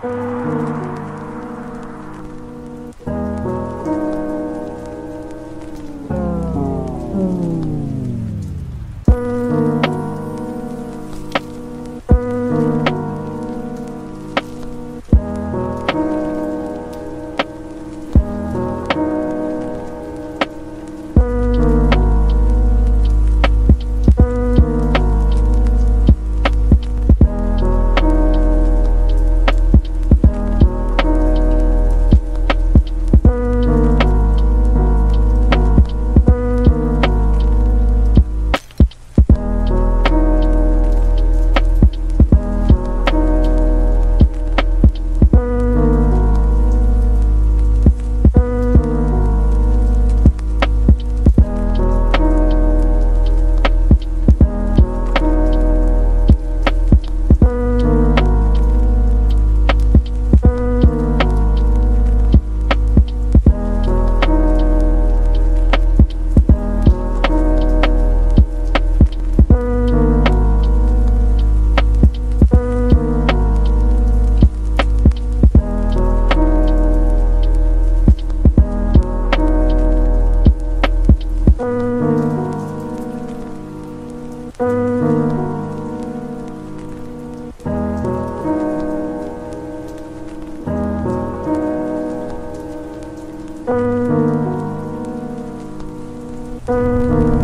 Música Música